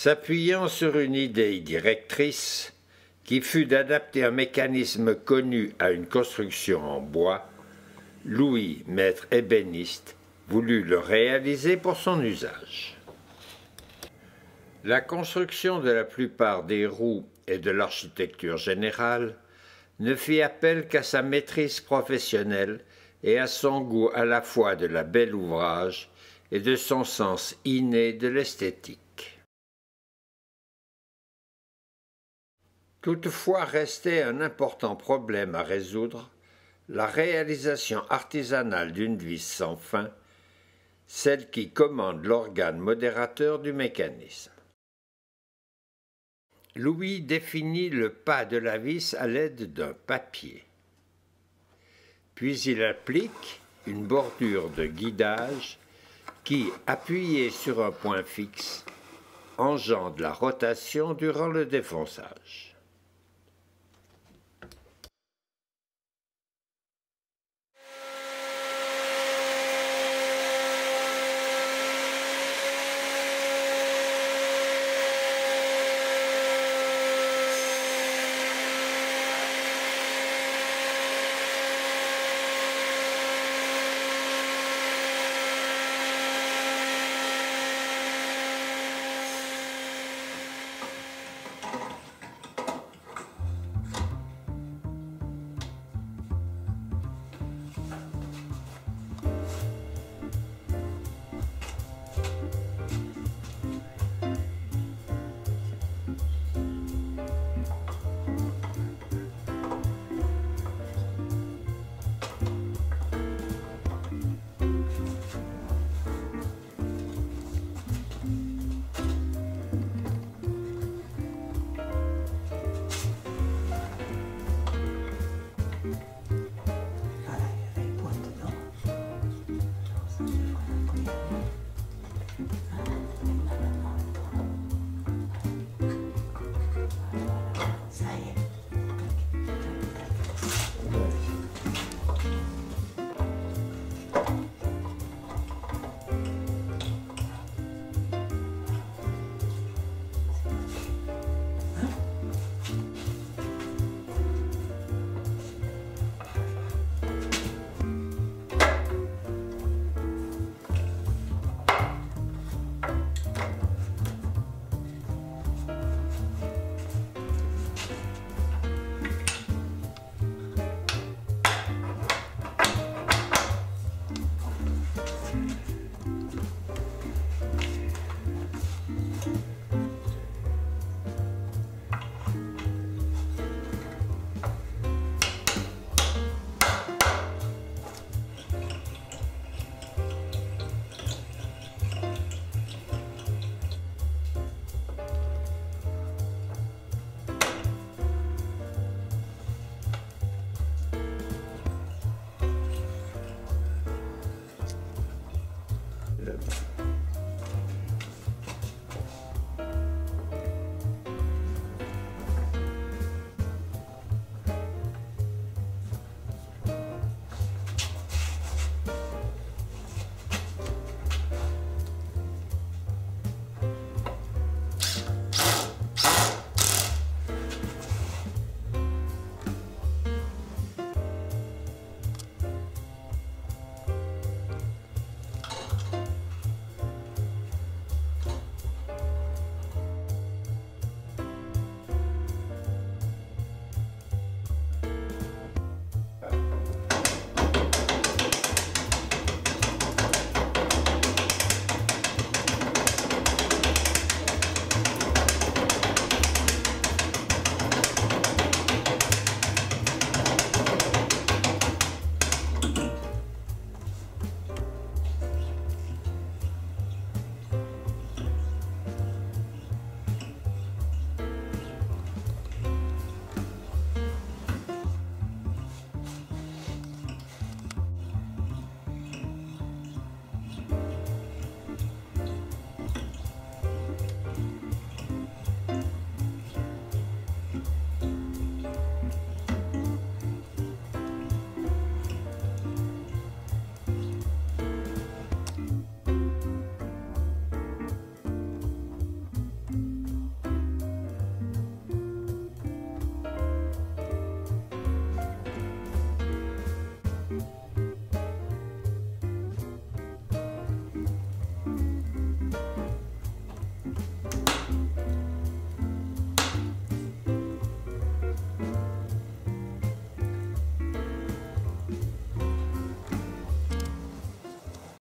S'appuyant sur une idée directrice, qui fut d'adapter un mécanisme connu à une construction en bois, Louis, maître ébéniste, voulut le réaliser pour son usage. La construction de la plupart des roues et de l'architecture générale ne fit appel qu'à sa maîtrise professionnelle et à son goût à la fois de la belle ouvrage et de son sens inné de l'esthétique. Toutefois restait un important problème à résoudre, la réalisation artisanale d'une vis sans fin, celle qui commande l'organe modérateur du mécanisme. Louis définit le pas de la vis à l'aide d'un papier. Puis il applique une bordure de guidage qui, appuyée sur un point fixe, engendre la rotation durant le défonçage.